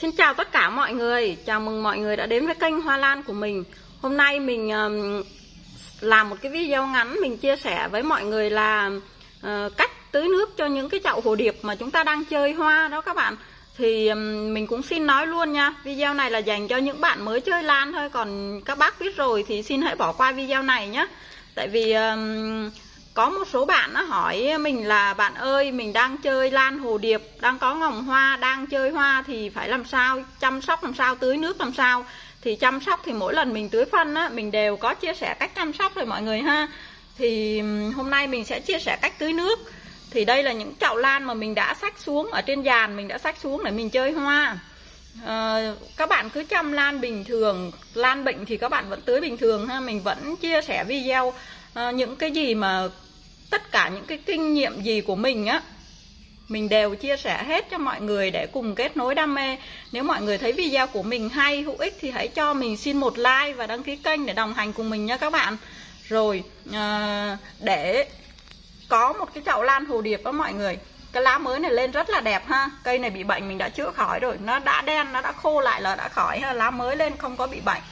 Xin chào tất cả mọi người, chào mừng mọi người đã đến với kênh Hoa Lan của mình. Hôm nay mình làm một cái video ngắn mình chia sẻ với mọi người là ờ, cách tưới nước cho những cái chậu hồ điệp mà chúng ta đang chơi hoa đó các bạn. Thì mình cũng xin nói luôn nha, video này là dành cho những bạn mới chơi lan thôi. Còn các bác biết rồi thì xin hãy bỏ qua video này nhé Tại vì có một số bạn nó hỏi mình là bạn ơi mình đang chơi lan hồ điệp đang có ngồng hoa đang chơi hoa thì phải làm sao? Chăm sóc làm sao? Tưới nước làm sao? Thì chăm sóc thì mỗi lần mình tưới phân á mình đều có chia sẻ cách chăm sóc rồi mọi người ha. Thì hôm nay mình sẽ chia sẻ cách tưới nước. Thì đây là những chậu lan mà mình đã xách xuống ở trên giàn mình đã xách xuống để mình chơi hoa. À, các bạn cứ chăm lan bình thường. Lan bệnh thì các bạn vẫn tưới bình thường ha. Mình vẫn chia sẻ video à, những cái gì mà tất cả những cái kinh nghiệm gì của mình á mình đều chia sẻ hết cho mọi người để cùng kết nối đam mê. Nếu mọi người thấy video của mình hay hữu ích thì hãy cho mình xin một like và đăng ký kênh để đồng hành cùng mình nha các bạn. Rồi à, để có một cái chậu lan hồ điệp đó mọi người. Cái lá mới này lên rất là đẹp ha. Cây này bị bệnh mình đã chữa khỏi rồi. Nó đã đen nó đã khô lại là đã khỏi ha. Lá mới lên không có bị bệnh.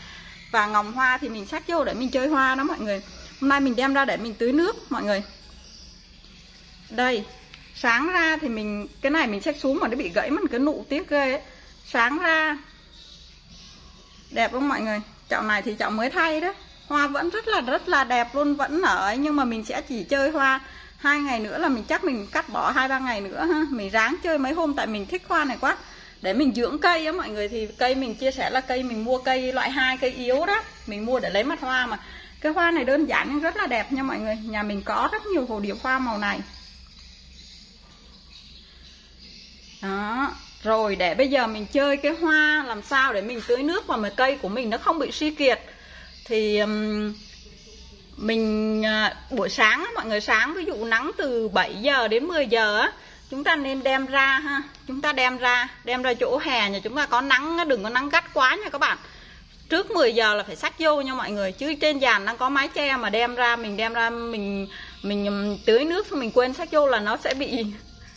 Và ngòng hoa thì mình sắc vô để mình chơi hoa đó mọi người. Hôm nay mình đem ra để mình tưới nước mọi người đây, sáng ra thì mình, cái này mình xách xuống mà nó bị gãy mất cái nụ tiếc ghê ấy. sáng ra, đẹp không mọi người? Chậu này thì chậu mới thay đó hoa vẫn rất là rất là đẹp luôn, vẫn nở nhưng mà mình sẽ chỉ chơi hoa hai ngày nữa là mình chắc mình cắt bỏ hai, ba ngày nữa. Ha mình ráng chơi mấy hôm tại mình thích hoa này quá. Để mình dưỡng cây á mọi người, thì cây mình chia sẻ là cây mình mua cây loại hai, cây yếu đó. Mình mua để lấy mặt hoa mà. Cái hoa này đơn giản nhưng rất là đẹp nha mọi người. Nhà mình có rất nhiều hồ điệp hoa màu này. Đó. Rồi để bây giờ mình chơi cái hoa làm sao để mình tưới nước vào mà cây của mình nó không bị suy kiệt. Thì mình à, buổi sáng mọi người sáng ví dụ nắng từ 7 giờ đến 10 giờ á, chúng ta nên đem ra ha. Chúng ta đem ra đem ra chỗ hè nhà chúng ta có nắng đừng có nắng gắt quá nha các bạn. Trước 10 giờ là phải sắc vô nha mọi người, chứ trên dàn nó có mái che mà đem ra, mình đem ra mình mình tưới nước xong mình quên sắc vô là nó sẽ bị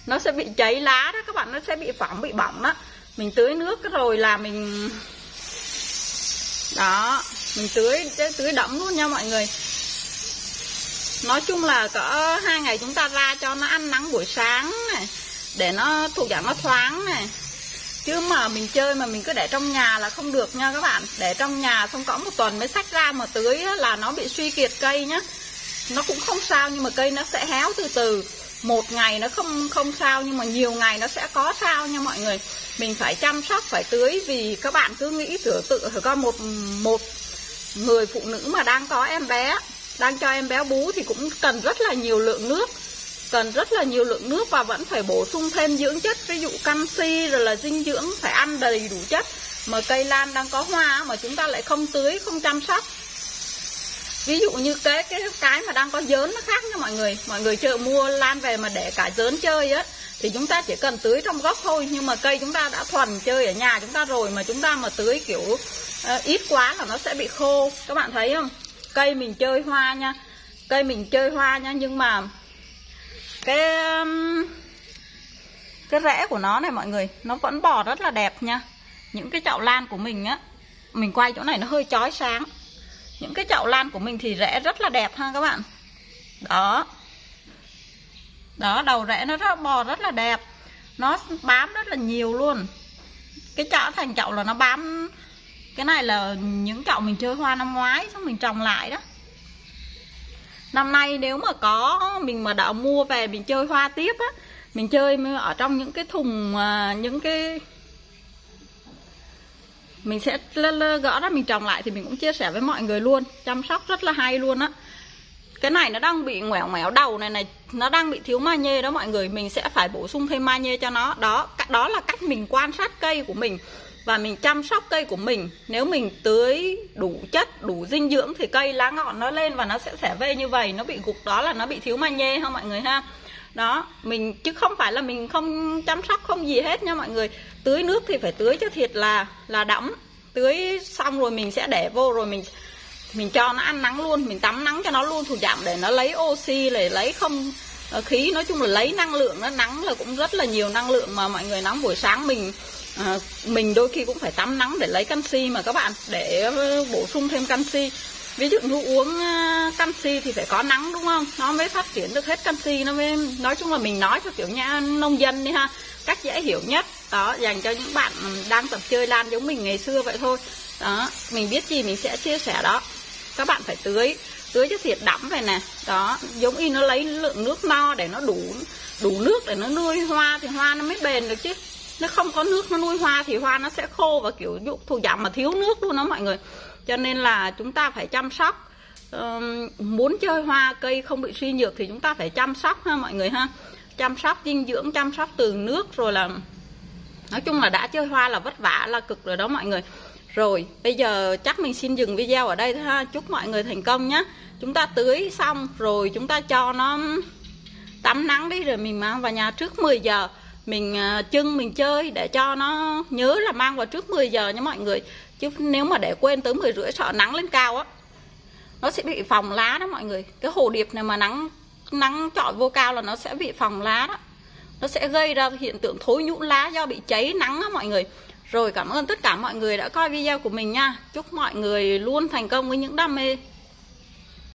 nó sẽ bị cháy lá đó, các bạn, nó sẽ bị phỏng, bị bỏng đó mình tưới nước rồi là mình đó, mình tưới tưới đẫm luôn nha mọi người. Nói chung là cỡ hai ngày chúng ta ra cho nó ăn nắng buổi sáng này, để nó thuộc dạng nó thoáng này. Chứ mà mình chơi mà mình cứ để trong nhà là không được nha các bạn. Để trong nhà xong có một tuần mới sách ra mà tưới là nó bị suy kiệt cây nhá. Nó cũng không sao nhưng mà cây nó sẽ héo từ từ một ngày nó không không sao, nhưng mà nhiều ngày nó sẽ có sao nha mọi người. Mình phải chăm sóc, phải tưới, vì các bạn cứ nghĩ tưởng tự có một một người phụ nữ mà đang có em bé, đang cho em bé bú thì cũng cần rất là nhiều lượng nước, cần rất là nhiều lượng nước và vẫn phải bổ sung thêm dưỡng chất, ví dụ canxi rồi là dinh dưỡng, phải ăn đầy đủ chất. Mà cây lan đang có hoa mà chúng ta lại không tưới, không chăm sóc ví dụ như cái cái cái mà đang có dớn nó khác nha mọi người. Mọi người chợ mua lan về mà để cả dớn chơi á thì chúng ta chỉ cần tưới trong gốc thôi. Nhưng mà cây chúng ta đã thuần chơi ở nhà chúng ta rồi mà chúng ta mà tưới kiểu uh, ít quá là nó sẽ bị khô. Các bạn thấy không? Cây mình chơi hoa nha. Cây mình chơi hoa nha nhưng mà cái um, cái rễ của nó này mọi người nó vẫn bò rất là đẹp nha. Những cái chậu lan của mình á mình quay chỗ này nó hơi chói sáng những cái chậu lan của mình thì rễ rất là đẹp ha các bạn. Đó. Đó, đầu rễ nó rất, bò rất là đẹp. Nó bám rất là nhiều luôn. Cái chậu thành chậu là nó bám, cái này là những chậu mình chơi hoa năm ngoái xong mình trồng lại đó. Năm nay nếu mà có, mình mà đã mua về mình chơi hoa tiếp á, mình chơi ở trong những cái thùng à, những cái mình sẽ gỡ ra, mình trồng lại thì mình cũng chia sẻ với mọi người luôn. Chăm sóc rất là hay luôn á. Cái này nó đang bị ngoẻo ngoẻo đầu này này, nó đang bị thiếu magie đó mọi người. Mình sẽ phải bổ sung thêm magie cho nó. Đó đó là cách mình quan sát cây của mình và mình chăm sóc cây của mình. Nếu mình tưới đủ chất, đủ dinh dưỡng thì cây lá ngọn nó lên và nó sẽ xẻ vê như vậy. Nó bị gục, đó là nó bị thiếu magie ha mọi người ha. Đó, mình, chứ không phải là mình không chăm sóc không gì hết nha mọi người tưới nước thì phải tưới cho thiệt là là đẫm. Tưới xong rồi mình sẽ để vô rồi mình mình cho nó ăn nắng luôn mình tắm nắng cho nó luôn thủ giảm để nó lấy oxy để lấy không ờ, khí. Nói chung là lấy năng lượng nó nắng là cũng rất là nhiều năng lượng mà mọi người nắng buổi sáng mình à, mình đôi khi cũng phải tắm nắng để lấy canxi mà các bạn để ờ, bổ sung thêm canxi. Ví dụ như uống canxi thì phải có nắng đúng không? Nó mới phát triển được hết canxi nó mới nói chung là mình nói cho kiểu nhà nông dân đi ha cách dễ hiểu nhất. Đó dành cho những bạn đang tập chơi lan giống mình ngày xưa vậy thôi. Đó mình biết gì mình sẽ chia sẻ đó. Các bạn phải tưới tưới cho thiệt đẫm vậy nè. Đó giống y nó lấy lượng nước no để nó đủ đủ nước để nó nuôi hoa thì hoa nó mới bền được chứ. Nó không có nước nó nuôi hoa thì hoa nó sẽ khô và kiểu dụ thu giảm mà thiếu nước luôn đó mọi người. Cho nên là chúng ta phải chăm sóc uh, muốn chơi hoa cây không bị suy nhược thì chúng ta phải chăm sóc ha mọi người ha chăm sóc dinh dưỡng, chăm sóc từ nước, rồi là nói chung là đã chơi hoa là vất vả là cực rồi đó mọi người. Rồi, bây giờ chắc mình xin dừng video ở đây thôi ha. Chúc mọi người thành công nhé chúng ta tưới xong rồi chúng ta cho nó tắm nắng đi rồi mình mang vào nhà trước 10 giờ. Mình à, chưng, mình chơi để cho nó nhớ là mang vào trước 10 giờ nha mọi người. Chứ nếu mà để quên tới 10 rưỡi sợ nắng lên cao á, nó sẽ bị phòng lá đó mọi người. Cái hồ điệp này mà nắng nắng trọi vô cao là nó sẽ bị phòng lá đó. Nó sẽ gây ra hiện tượng thối nhũ lá do bị cháy nắng á mọi người. Rồi cảm ơn tất cả mọi người đã coi video của mình nha. Chúc mọi người luôn thành công với những đam mê.